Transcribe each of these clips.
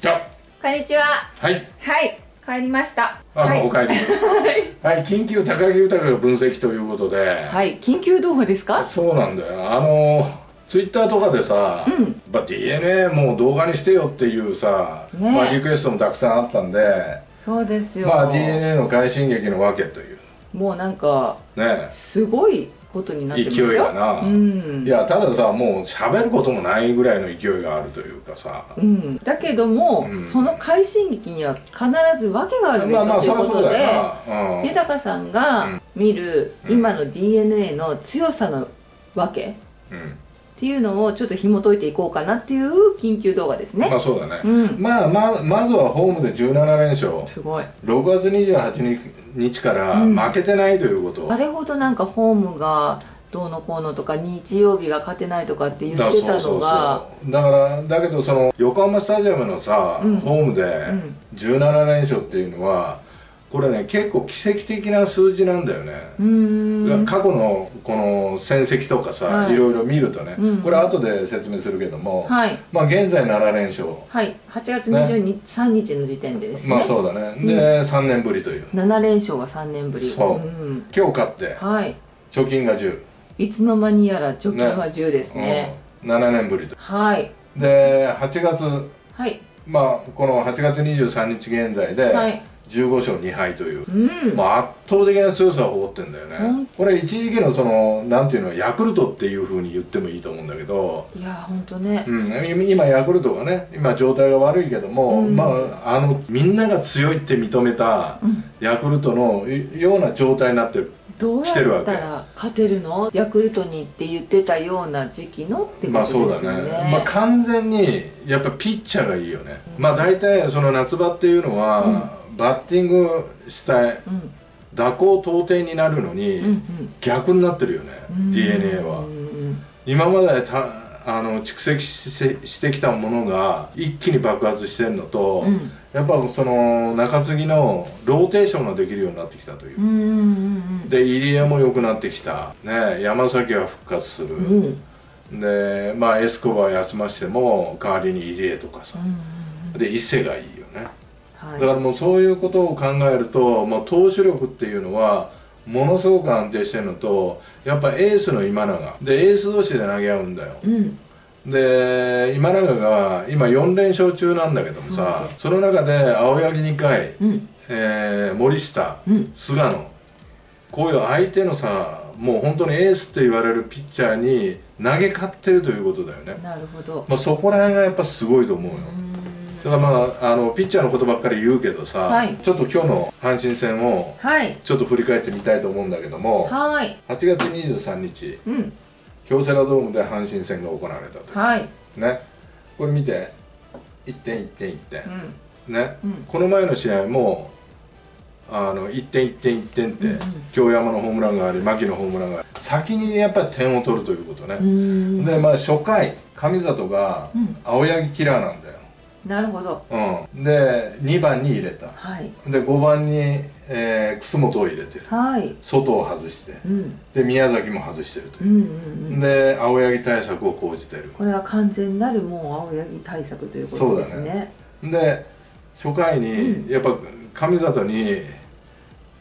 じゃこんにちは。はい。はい、帰りました。あ、はい。お帰り。はい。緊急高木豊が分析ということで、はい、緊急動画ですか？そうなんだよ。あのツイッターとかでさ、うん。まあ DNA もう動画にしてよっていうさ、ね。まあ、リクエストもたくさんあったんで。そうですよ、まあ DNA の快進撃のわけという。もうなんかね。すごいことになってますよ。勢いがな、うん。いやたださもう喋ることもないぐらいの勢いがあるというかさ。うん、だけども、うん。その快進撃には必ず訳があるでしょ、まあまあということでだよな、うん、豊さんが見るうん。今の DNA の強さの訳っうんていうのをちょっと紐解いていこうかなっていう緊急動画ですね、まあそうだね、うん。まあままずはホームで17連勝。すごい6月28日からうん。負けてないということ、あれほどなんかホームがどうのこうのとか日曜日が勝てないとかって言ってたのが。そうだからだけどその横浜スタジアムのさ、うん。ホームでん。17連勝っていうのはこれね結構奇跡的な数字なんだよね、過去のこの戦績とかさ、はい。い、ろいろ見るとね、うんこれ後で説明するけども、はい。まあ現在7連勝。はい。8月23日の時点でですね、まあそうだね、で3年ぶりという。7連勝が3年ぶり。そう。うん今日勝ってはい。貯金が10、いつの間にやら貯金は10ですね。うん、7年ぶりと。はい。で8月はい。まあこの8月23日現在ではい15勝2敗という、うん。まあ、圧倒的な強さを誇ってんだよね。これ一時期のそのなんていうのヤクルトっていうふうに言ってもいいと思うんだけど、いやほんとね。うん、今ヤクルトがね今状態が悪いけども、うん。まああのみんなが強いって認めたヤクルトのような状態になってるどう来てるわけ。やったら勝てるの？ヤクルトにって言ってたような時期のってまあことそうだですよね,、ね。まあ完全にやっぱピッチャーがいいよね、まあ大体その夏場っていうのは、バッティングしたいうん。蛇行到底になるのに、うん逆になってるよね、うん。DNA は、うんうん今までたあの蓄積してしてきたものが一気に爆発してるのと、うん。やっぱその中継ぎのローテーションができるようになってきたという、うんうんで入江も良くなってきた、ね、山崎は復活する、うん。うんでまあエスコバー休ましても代わりに入江とかさ、で伊勢がいいはい。だからもうそういうことを考えるともう投手力っていうのはものすごく安定してるのとやっぱエースの今永。でエース同士で投げ合うんだよ。うん。で今永が今4連勝中なんだけどもさその中で青柳2回、うん。えー森下、うん。菅野。こういう相手のさもう本当にエースって言われるピッチャーに投げ勝ってるということだよね、なるほど。まあ、そこら辺がやっぱすごいと思うよ、だからまああのピッチャーのことばっかり言うけどさ、はい。ちょっと今日の阪神戦をはい。ちょっと振り返ってみたいと思うんだけどもはい。8月23日うん。京セラドームで阪神戦が行われたとはい。ね。これ見て。1点1点1点。う、ん。ね、うん。この前の試合もあの1点1点1点って、うんうん。京山のホームランがあり牧のホームランがあり。先にやっぱり点を取るということね、うん。でまあ初回上里がうん。青柳キラーなんだよ、なるほど。うん、で2番に入れた。はい。で5番に、えー楠本を入れてる。はい。外を外して。うん。で宮崎も外してるという、うんうんうんで青柳対策を講じてる。これは完全なるもう青柳対策ということですね。で初回にやっぱ上里に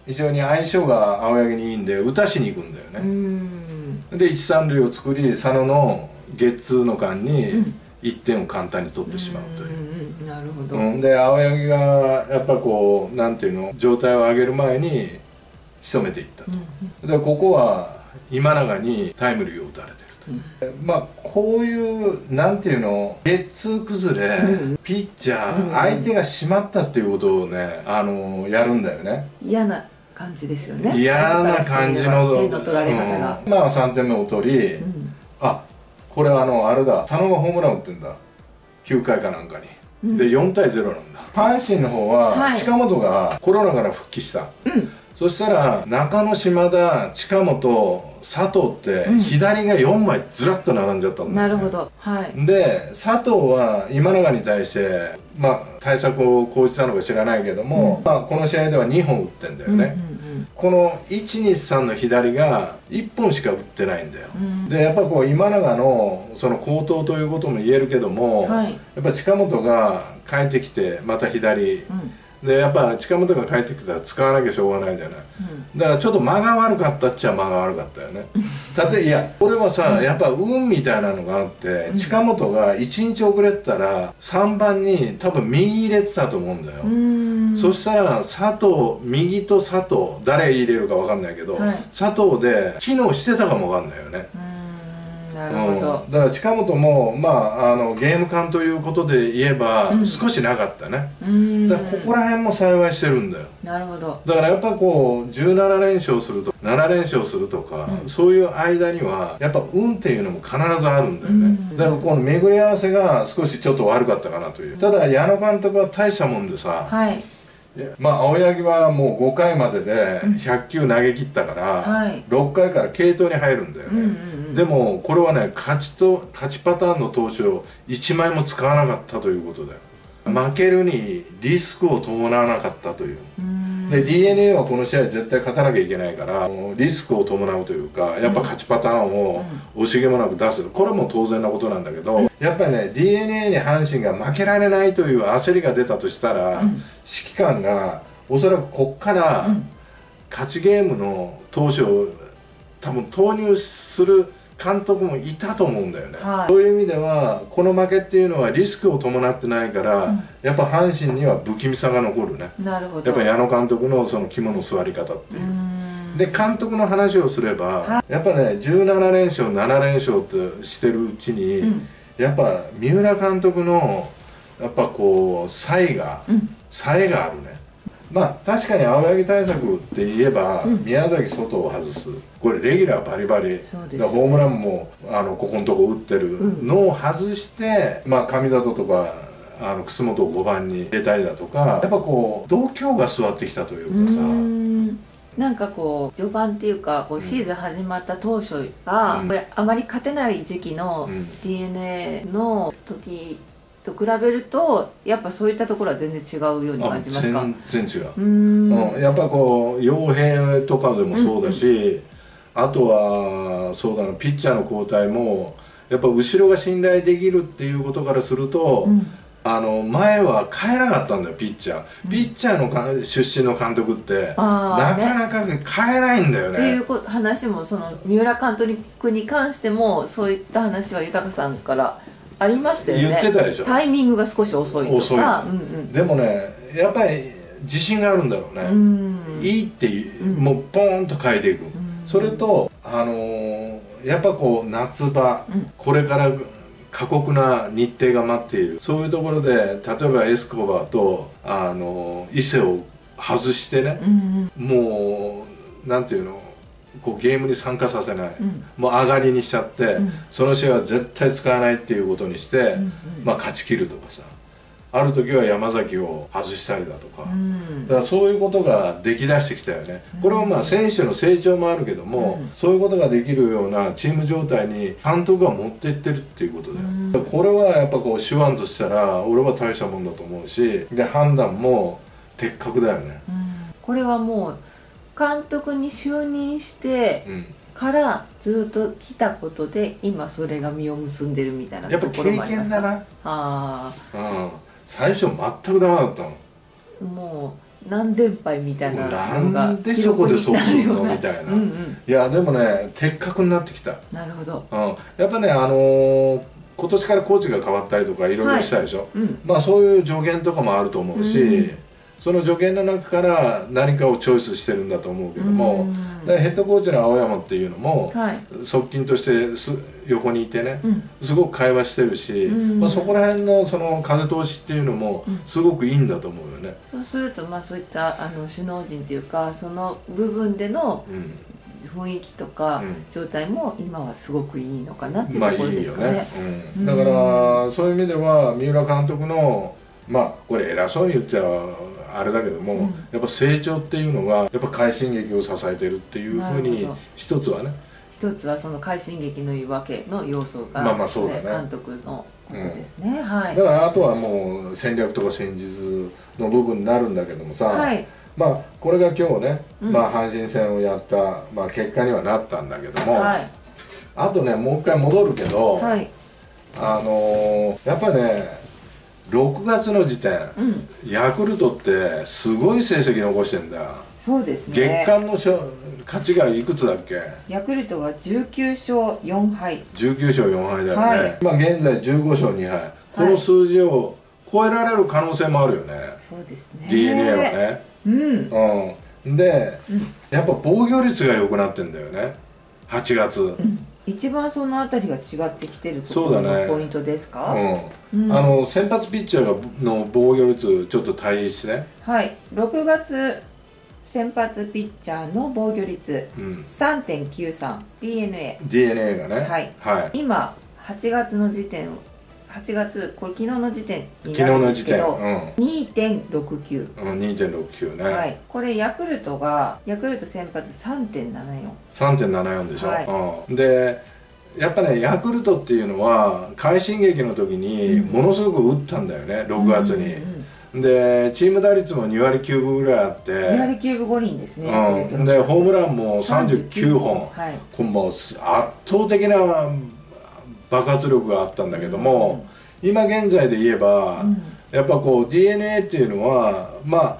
非常に相性が青柳にいいんで打たしに行くんだようね、ん。で一三塁を作り佐野のゲッツーの間うにん1点を簡単に取ってしまうという、んうんうんなるほど。うん。で青柳がやっぱこうなんていうの？状態を上げる前に仕留めていったと、うんでここは今永にタイムリーを打たれてると、まあこういうなんていうの？ゲッツー崩れ、うんピッチャうんー相手が締まったっていうことをねあのやるんだよね。嫌な感じですよね。嫌な感じの点の取られ方が。うん。まあ3点目を取り、うん。あこれあのあれだ。佐野がホームラン打ってんだ。9回かなんかに、うん。で4対0なんだ。阪神の方は、はい。近本がコロナから復帰した。うん。そしたら中野島田近本佐藤ってうん。左が4枚ずらっと並んじゃったんだよ、ね。なるほど。はい。で佐藤は今永に対して、まあ、対策を講じたのか知らないけども、まあ、この試合では2本打ってんだよね、うんうんんこの123の左が1本しか打ってないんだよ、うん。でやっぱこう今永のその好投ということも言えるけども、はい。やっぱ近本が帰ってきてまた左。うん。でやっぱ近本が帰ってきたら使わなきゃしょうがないじゃない。うん。だからちょっと間が悪かったっちゃ間が悪かったよね例えいや俺はさやっぱ運みたいなのがあって近本が1日遅れてたら3番に多分右入れてたと思うんだよ、うんそしたら佐藤右と佐藤誰入れるか分かんないけど、はい。佐藤で機能してたかも分かんないよね、うん。なるほど。うん、だから近本も、まあ、あのゲーム感ということで言えば、うん。少しなかったね。うん。だからここら辺も幸いしてるんだよ。なるほど。だからやっぱこう17連勝すると7連勝するとか、うん。そういう間にはやっぱ運っていうのも必ずあるんだよね、うん。だからこの巡り合わせが少しちょっと悪かったかなという。ただ矢野監督は大したもんでさ、はいまあ青柳はもう5回までで100球投げ切ったから、はい。6回から継投に入るんだよね、うんうんうん。でもこれはね勝ちと勝ちパターンの投手を1枚も使わなかったということだよ。負けるにリスクを伴わなかったという。うんで d n a はこの試合絶対勝たなきゃいけないからリスクを伴うというかやっぱ勝ちパターンを惜しげもなく出す。これも当然なことなんだけどやっぱりね d n a に阪神が負けられないという焦りが出たとしたら、うん。指揮官がおそらくこっからうん。勝ちゲームの投手を多分投入する監督もいたと思うんだよね、はい。そういう意味ではこの負けっていうのはリスクを伴ってないから、うん。やっぱ阪神には不気味さが残るね。なるほど。やっぱ矢野監督のその肝の座り方っていう。う、ん。で監督の話をすれば、はやっぱね17連勝7連勝ってしてるうちに、うん。やっぱ三浦監督のやっぱこう才がうん。冴えがあるねまあ確かに青柳対策って言えば、うん。宮崎外を外す。これレギュラーバリバリ。そうですだからホームランもあのここのとこ打ってる。のを外して、まあ上里とかあの楠本を5番に入れたりだとかやっぱこう度胸が座ってきたというかさ、うん。なんかこう序盤っていうかこうシーズン始まった当初が、うん。あまり勝てない時期のうん。D n a の時と比べるとやっぱそういったところは全然違うようにあ感じますか？全然違う、うーん。うん、やっぱこう傭兵とかでもそうだし、あとはそうだなピッチャーの交代もやっぱ後ろが信頼できるっていうことからすると、うん。あの前は変えなかったんだよピッチャー、ピッチャーのか出身の監督ってなかなか変えないんだよっていねう話もその三浦監督に関してもそういった話は豊さんからありましたよね。言ってたでしょ。タイミングが少し遅いとか。遅い。うんでもねやっぱり自信があるんだろうね、うん。うんいいってもうポーンと変えていく、ん。それとあのーやっぱこう夏場、うん。これから過酷な日程が待っている。そういうところで例えばエスコバーとあの伊勢を外してね。うんうん。もうなんていうの？こうゲームに参加させない、うん。もう上がりにしちゃって、うん。その試合は絶対使わないっていうことにして、うんまあ、勝ち切るとかさ。ある時は山崎を外したりだとか、うん。だからそういうことができだしてきたよね、これはまあ選手の成長もあるけども、うん。そういうことができるようなチーム状態に監督が持っていってるっていうことだよ、これはやっぱこう手腕としたら俺は大したもんだと思うしで判断も的確だよね。うん。これはもう監督に就任してうん。からずっと来たことで今それが実を結んでるみたいなやっぱところ経験だな。あうん。最初全くダメだったのあもう何連敗みたいなのがなんでそこでそうするのみたいな。うんうん。いやでもね的確になってきた。なるほど。うん、やっぱねあのー今年からコーチが変わったりとかいろいろしたでしょ、うん。まあそういう助言とかもあると思うし、うんその助言の中から何かをチョイスしてるんだと思うけども、うん。でヘッドコーチの青山っていうのも、はい。側近としてす横にいてね、うん。すごく会話してるし、うん。まあ、そこら辺のその風通しっていうのもうん。すごくいいんだと思うよね。そうするとまあそういったあの首脳陣っていうかその部分でのうん。雰囲気とかうん。状態も今はすごくいいのかなっていうところでいよね。すかね。うん、だからそういう意味では三浦監督のまあこれ偉そうに言っちゃあれだけども、うん。やっぱ成長っていうのがやっぱ快進撃を支えてるっていうふうに一つはね。一つはその快進撃のいうわけの要素が、まあまあそうだね。監督のことですね、はい。だからあとはもう戦略とか戦術の部分になるんだけどもさ、はい。まあこれが今日ね、うん。まあ阪神戦をやった、まあ、結果にはなったんだけども、はい。あとねもう一回戻るけど、はい。あのーやっぱりね6月の時点うん。ヤクルトってすごい成績残してんだ。よそうです月ね間の勝勝ちがいくつだっけ？ヤクルトは19勝4敗。19勝4敗だよね、はい。今現在15勝2敗。この数字を超えられる可能性もあるよね、そうですね。d n a はね。うん。うん。で、うん。やっぱ防御率が良くなってんだよね。8月、一番そのあたりが違ってきてるところそうだね。のポイントですか、うん。うん。あの先発ピッチャーがの防御率ちょっと対比してね、はい。6月先発ピッチャーの防御率うん、3.93DNA d n a がね。はい。はい、今8月の時点8月これ昨日の時点になるんの時点ですけど、う2.69ん、うん、2.69ね、はい。これヤクルトがヤクルト先発3.74 3.74でしょ、はうん、でやっぱねヤクルトっていうのは快進撃の時にものすごく打ったんだよね6月に、うんうんでチーム打率も2割9分ぐらいあって。2割9分5厘ですねうん、の。でホームランも39本。はい。これもう圧倒的な爆発力があったんだけども、今現在で言えば、うん。やっぱこう d n a っていうのはまあ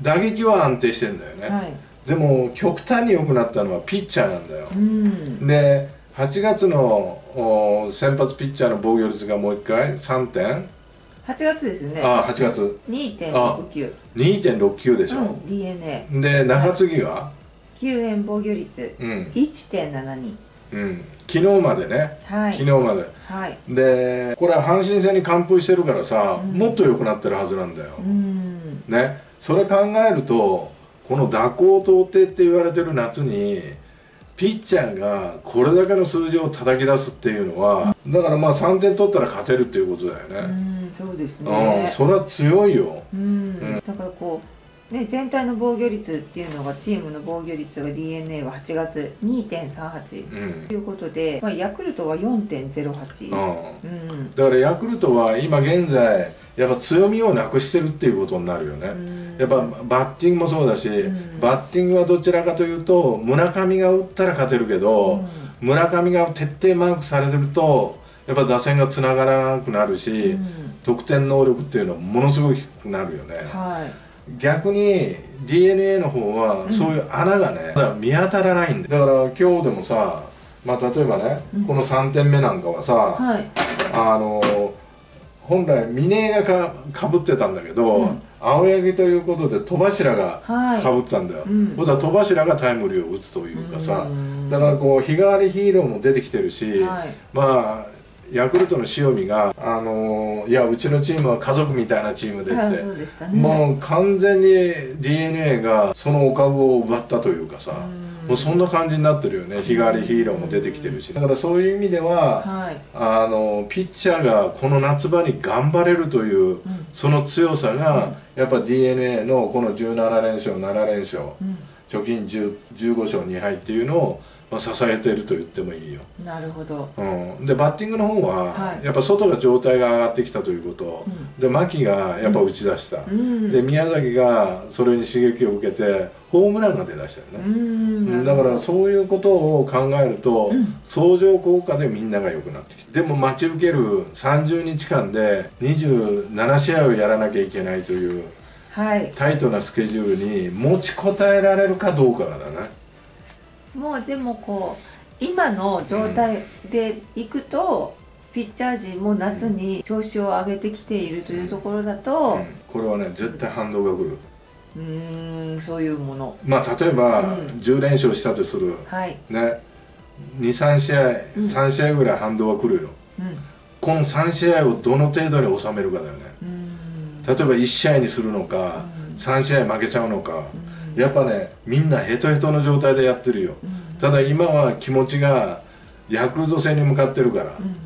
打撃は安定してんだよね、はい。でも極端に良くなったのはピッチャーなんだよ、うん。で8月のお先発ピッチャーの防御率がもう一回3点、8月ですよね。あ8月。2.69 2.69でしょ、うん DNA で中継ぎが、救援防御率。うん。1.72うん、昨日までね、はい。昨日まで。はい。でこれは阪神戦に完封してるからさ、うん。もっと良くなってるはずなんだよ、うん。ね。それ考えるとこの蛇行到底って言われてる夏にピッチャーがこれだけの数字を叩き出すっていうのはだからまあ3点取ったら勝てるっていうことだようね、んそうですうん。ねそれは強いよ。うん。だからこうね全体の防御率っていうのがチームの防御率が DNA は8月2.38うん。ということで、まあ、ヤクルトは4.08うん。うん。だからヤクルトは今現在やっぱ強みをなくしてるっていうことになるよね、うん。やっぱバッティングもそうだし、ん。バッティングはどちらかというと村上が打ったら勝てるけど、うん。村上が徹底マークされてるとやっぱ打線がつながらなくなるし、うん。得点能力っていうのはものすごく低くなるよね、はい逆に d n a の方はそういう穴がね、まだ見当たらないんだよ。だから今日でもさまあ例えばね、この3点目なんかはさ、はい。あの本来峰がかかぶってたんだけど、うん。青柳ということで戸柱がはい。かぶったんだよ、うん。そしたら戸柱がタイムリーを打つというかさ、うん。だからこう日替わりヒーローも出てきてるし、はい。まあヤクルトの塩見が、あのいやうちのチームは家族みたいなチームでって、ね。もう完全に d n a がそのお株を奪ったというかさ、うん。もうそんな感じになってるよね。日替わりヒーローも出てきてるし。だからそういう意味では、はい。あのピッチャーがこの夏場に頑張れるという、その強さが、やっぱ d n a のこの17連勝7連勝、うん。貯金10 15勝2敗っていうのを、まあ、支えていると言ってもいいよ、なるほど。うん、でバッティングの方は、はい。やっぱ外が状態が上がってきたということ、うん。で牧がやっぱ打ち出した、うん。で宮崎がそれに刺激を受けてホームランが出だしたようね、ん。だからそういうことを考えると、うん。相乗効果でみんなが良くなってきてでも待ち受ける30日間で27試合をやらなきゃいけないというはい。タイトなスケジュールに持ちこたえられるかどうかがだねもうでもこう今の状態でいくと、ピッチャー陣も夏に調子を上げてきているというところだとうん。これはね絶対反動が来る。うーんそういうもの。まあ例えば、うん。10連勝したとする。はい、ね。23試合、うん。3試合ぐらい反動が来るよ。うん。この3試合をどの程度に収めるかだよね。うん。例えば1試合にするのか、うん。3試合負けちゃうのか、うんやっぱねみんなヘトヘトの状態でやってるよ、うんただ今は気持ちがヤクルト戦に向かってるから、うん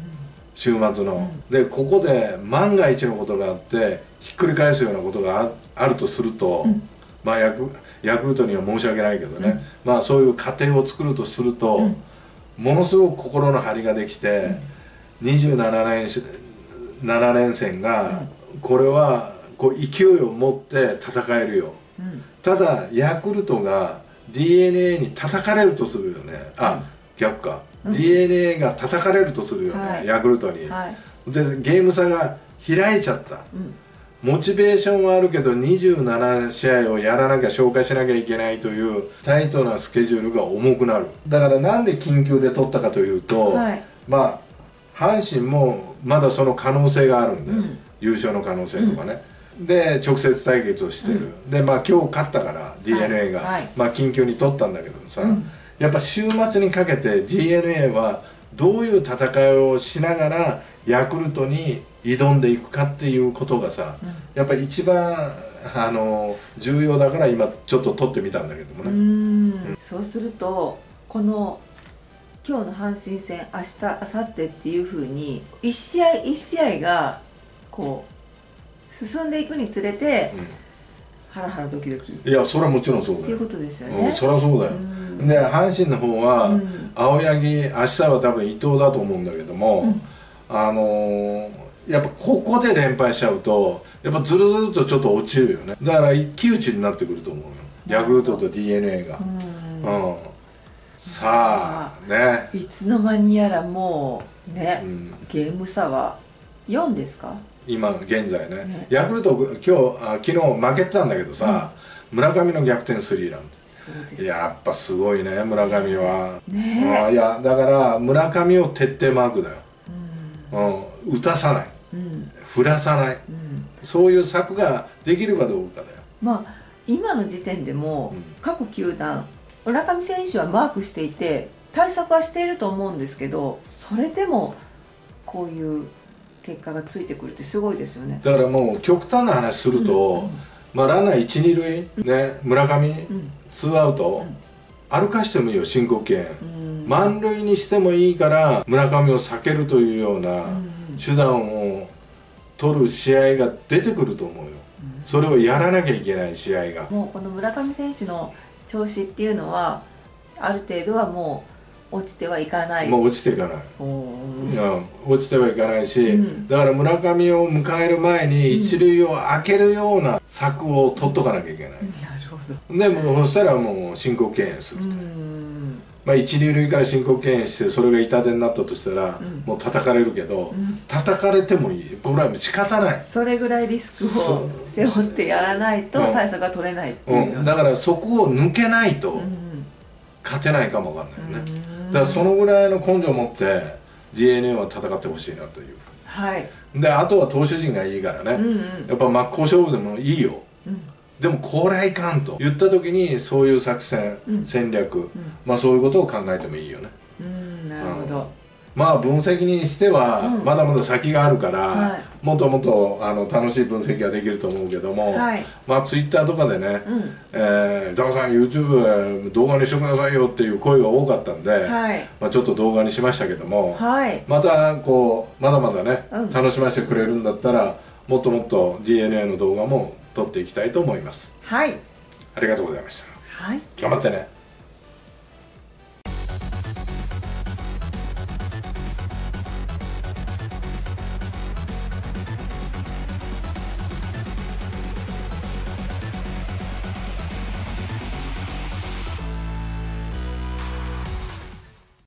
週末の、でここで万が一のことがあってひっくり返すようなことがああるとすると、うん。まあヤクヤクルトには申し訳ないけどね、まあそういう過程を作るとすると、うん。ものすごく心の張りができて、27連し7連戦が、これはこう勢いを持って戦えるよ。うんただヤクルトが d n a に叩かれるとするよね。あ、逆か、うん。d n a が叩かれるとするよね、はい。ヤクルトに、はい。でゲーム差が開いちゃった。うん。モチベーションはあるけど27試合をやらなきゃ消化しなきゃいけないというタイトなスケジュールが重くなる。だからなんで緊急で取ったかというと、はい。まあ阪神もまだその可能性があるんだよ、うん。優勝の可能性とかね、で直接対決をしてる、でまあ今日勝ったから d n a が、はい。まあ緊急に取ったんだけどもさ、うん。やっぱ週末にかけて d n a はどういう戦いをしながらヤクルトに挑んでいくかっていうことがさ、うん。やっぱり一番あの重要だから今ちょっと取ってみたんだけどもね、ん。そうするとこの今日の阪神戦明日明後日っていうふうに一試合一試合がこう進んでいくにつれてハラハラドキドキ。っうんいやそれはもちろんそうだよ。ていうことですようん、ね。そりゃそうだよ、うん。で阪神の方は、うん。青柳明日は多分伊藤だと思うんだけども、うん。あのーやっぱここで連敗しちゃうとやっぱずるずるとちょっと落ちるよね。だから一騎打ちになってくると思うよ。ヤクルトと d n a が。うん。うん、さあね、いつの間にやらもうね、うん、ゲーム差は4ですか？今現在ね。ねヤクルト今日あ昨日負けてたんだけどさ、村上の逆転スリーラン。やっぱすごいね村上は、ねあいやだから村上を徹底マークだよ、うん。うん、打たさない。うん。振らさない。うん。そういう策ができるかどうかだよ。まあ今の時点でもうん。各球団村上選手はマークしていて対策はしていると思うんですけどそれでもこういう結果がついてくるってすごいですよね。だからもう極端な話すると、まあ、ランナー一二塁、ね、村上、うんツーアウト、うん。歩かしてもいいよ申告敬遠、うん。満塁にしてもいいから村上を避けるというようなうん手段を取る試合が出てくると思うよ、それをやらなきゃいけない試合が、もうこの村上選手の調子っていうのはある程度はもう落ちてはいかない。もう落ちていかない、落ちてはいかないし、うん。だから村上を迎える前に一塁を開けるような策を取っとかなきゃいけない、なるほど。でもうそしたらもう申告敬遠するうと、ん。まあ、一二塁から申告敬遠してそれが痛手になったとしたら、うん。もう叩かれるけど、うん。叩かれてもいい。これは仕方ない、それぐらいリスクそをう。背負ってやらないとうん。対策が取れないっていうだからそこを抜けないとうん勝てないかもわかんないよね、うん。だからそのぐらいの根性を持って d n a は戦ってほしいなという。はい、であとは投手陣がいいからね、うんうん。やっぱ真っ向勝負でもいいよ。うん。でもこれはいかんと。言った時にそういう作戦、うん。戦略、まあそういうことを考えてもいいよね。うんなるほど、まあ分析にしてはうん。まだまだ先があるから、はい。もっともっとあの楽しい分析ができると思うけども、はい。まあツイッターとかでねうん「えー、さん YouTube 動画にしてくださいよ」っていう声が多かったんで、はい。まあ、ちょっと動画にしましたけども、はい。またこうまだまだね、うん。楽しませてくれるんだったらもっともっと DNA の動画も撮っていきたいと思います。はい。ありがとうございました。はい。頑張ってね